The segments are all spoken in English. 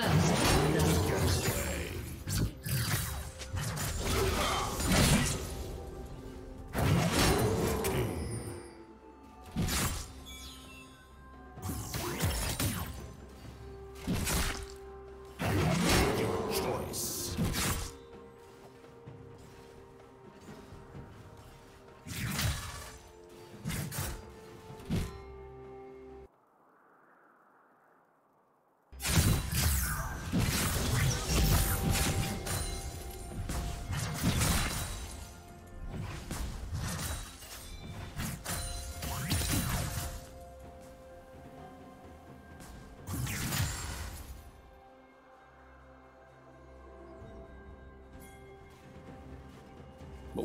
First, blood.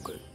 Okay.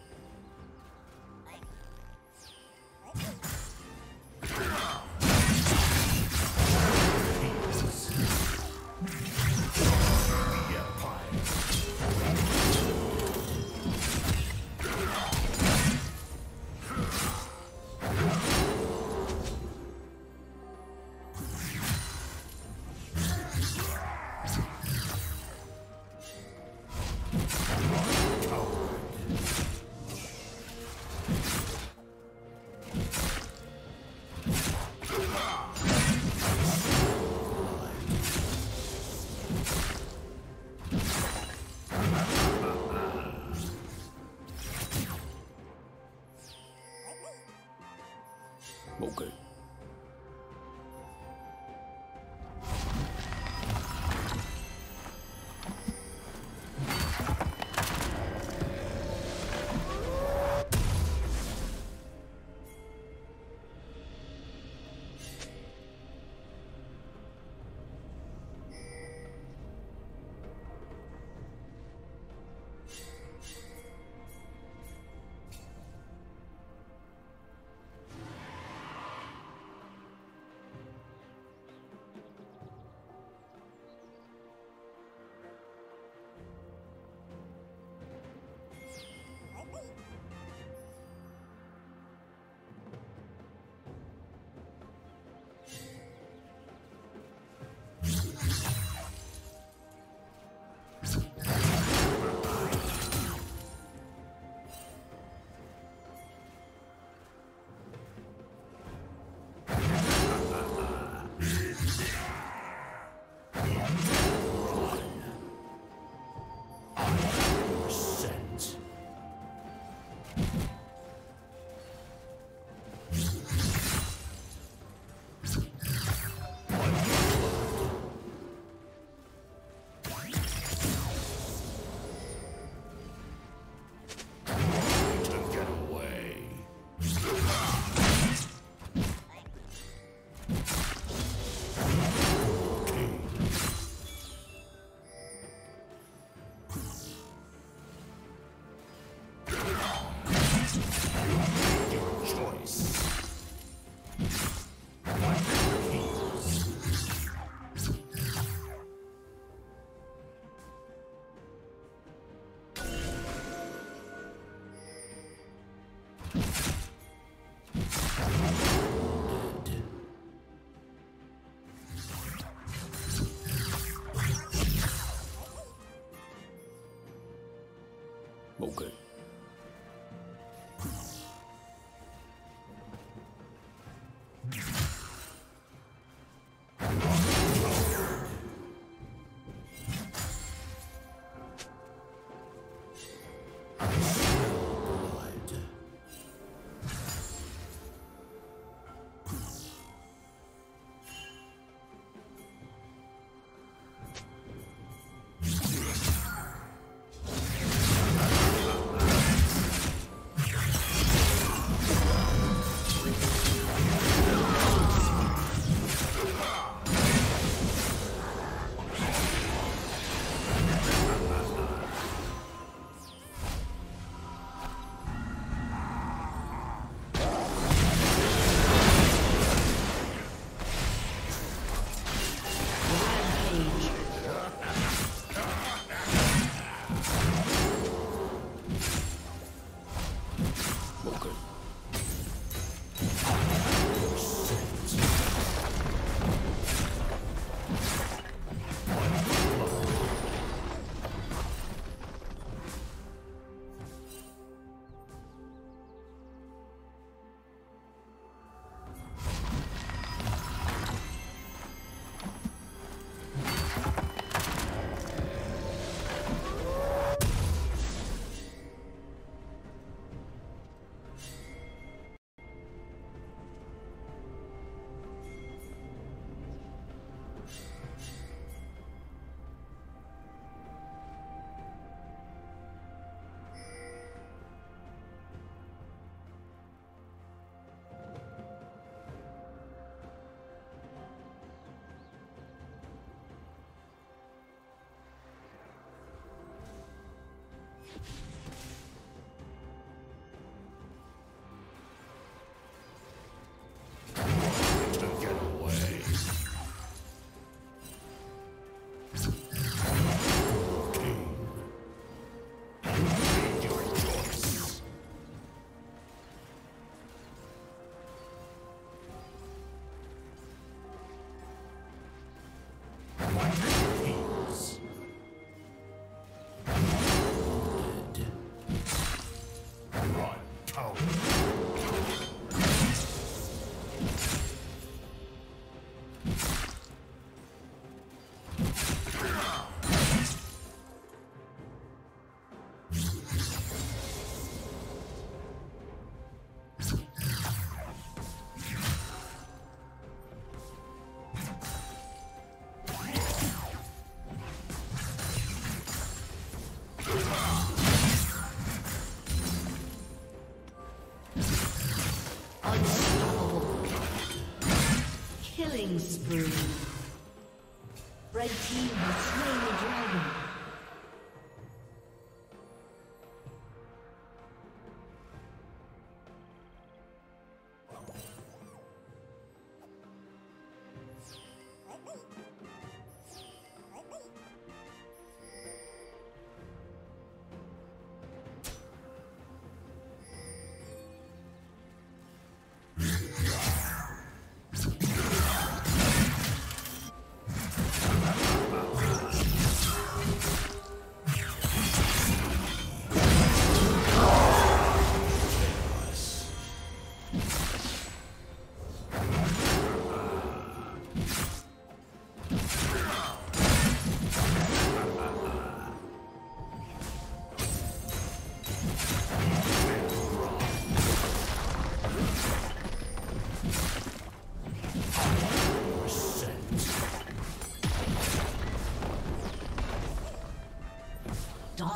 Spree.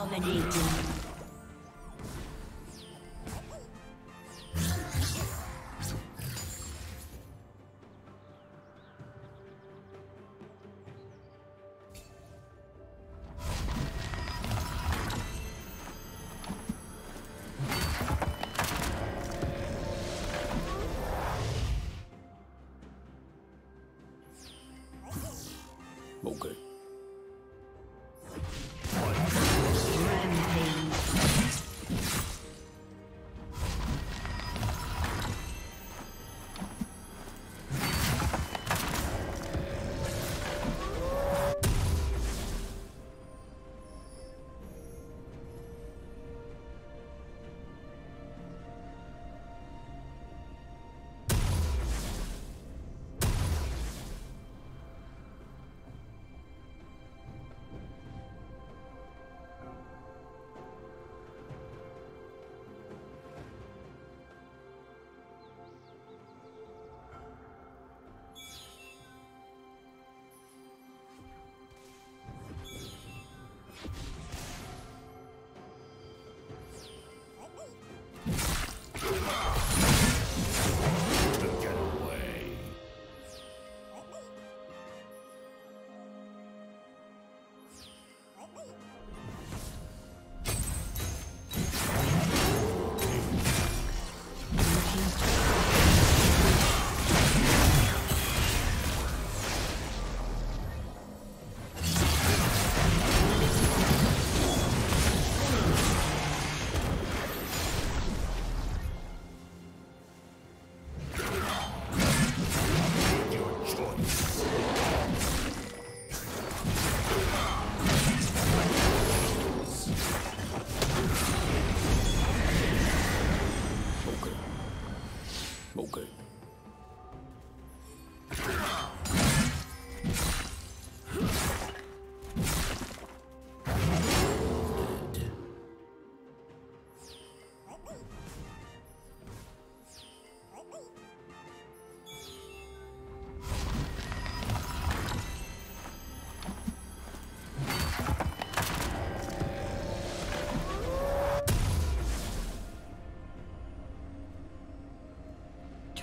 Dominating.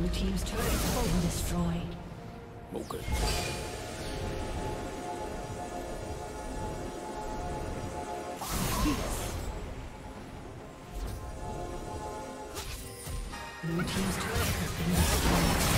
Blue Team's turret has been destroyed. Okay. Blue Team's turret has been destroyed.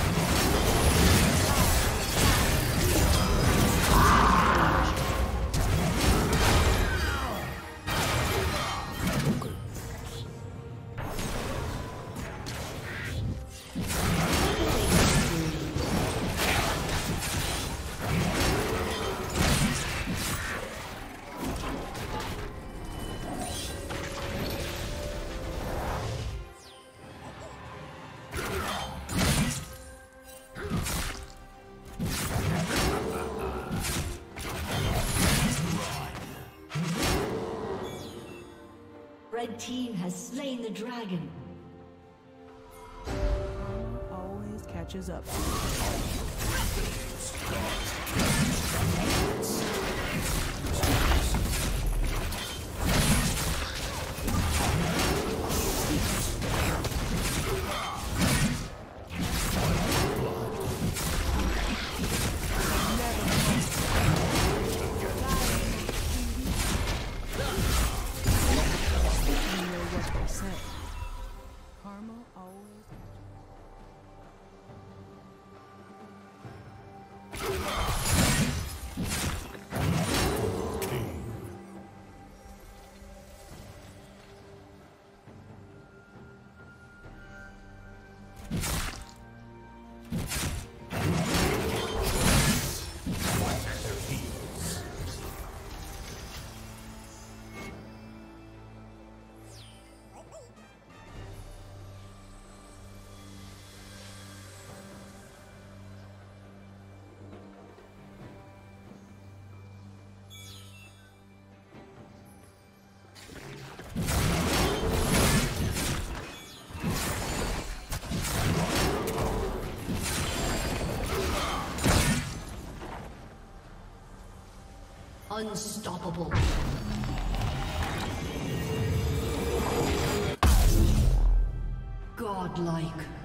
Team has slain the dragon. Always catches up. Unstoppable. Godlike.